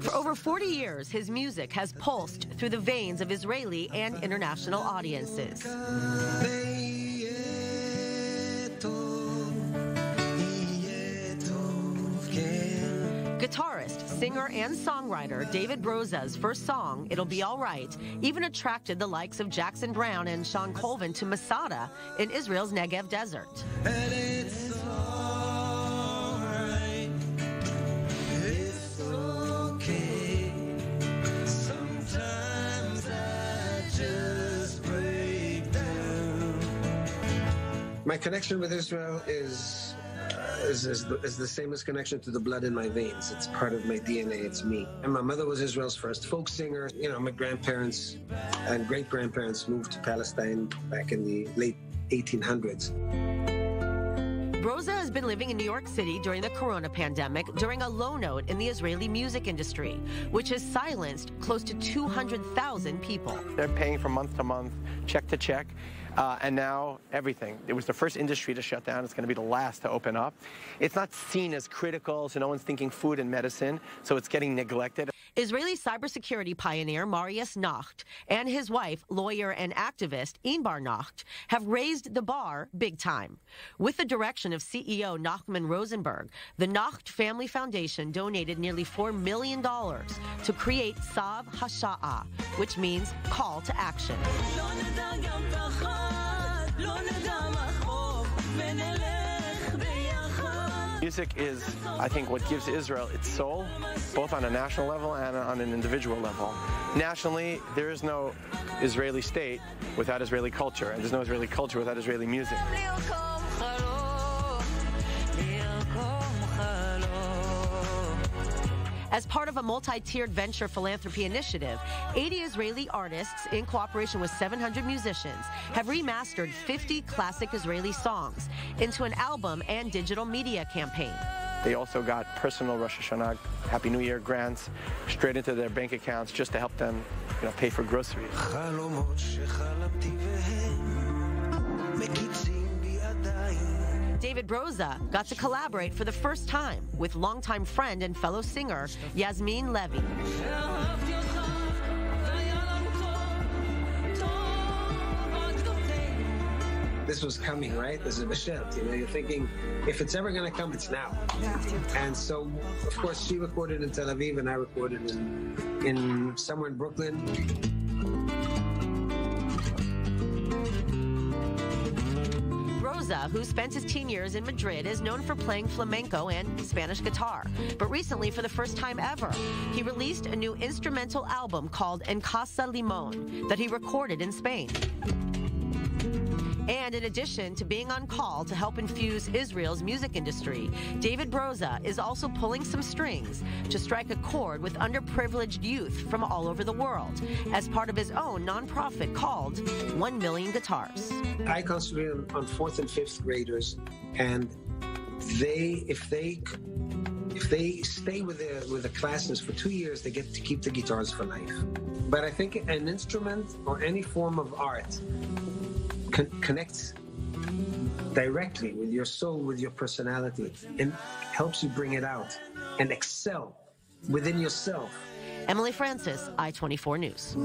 For over 40 years, his music has pulsed through the veins of Israeli and international audiences. Singer, and songwriter David Broza's first song, It'll Be Alright, even attracted the likes of Jackson Browne and Shawn Colvin to Masada in Israel's Negev desert. My connection with Israel is, is, is, the, is the same as connection to the blood in my veins. It's part of my DNA. It's me. And my mother was Israel's first folk singer. You know, my grandparents and great grandparents moved to Palestine back in the late 1800s. Broza has been living in New York City during the corona pandemic during a low note in the Israeli music industry, which has silenced close to 200,000 people. They're paying from month to month, check to check, uh, and now everything. It was the first industry to shut down. It's going to be the last to open up. It's not seen as critical, so no one's thinking food and medicine, so it's getting neglected. Israeli cybersecurity pioneer Marius Nacht and his wife, lawyer and activist Inbar Nacht, have raised the bar big time. With the direction of CEO Nachman Rosenberg, the Nacht Family Foundation donated nearly $4 million to create Tzav Hashaa, which means call to action. Music is, I think, what gives Israel its soul, both on a national level and on an individual level. Nationally, there is no Israeli state without Israeli culture, and there's no Israeli culture without Israeli music. As part of a multi-tiered venture philanthropy initiative, 80 Israeli artists, in cooperation with 700 musicians, have remastered 50 classic Israeli songs into an album and digital media campaign. They also got personal Rosh Hashanah Happy New Year grants straight into their bank accounts just to help them you know, pay for groceries. David Broza got to collaborate for the first time with longtime friend and fellow singer Yasmin Levy. This was coming, right? This is Michelle. You know, you're thinking, if it's ever going to come, it's now. And so, of course, she recorded in Tel Aviv, and I recorded in, in somewhere in Brooklyn. Who spent his teen years in Madrid, is known for playing flamenco and Spanish guitar. But recently, for the first time ever, he released a new instrumental album called En Casa Limon that he recorded in Spain. And in addition to being on call to help infuse Israel's music industry, David Broza is also pulling some strings to strike a chord with underprivileged youth from all over the world as part of his own nonprofit called One Million Guitars. I concentrate on fourth and fifth graders, and they, if they, if they stay with the with the classes for two years, they get to keep the guitars for life. But I think an instrument or any form of art con- connects directly with your soul, with your personality, and helps you bring it out and excel within yourself. Emily Frances, I 24 News.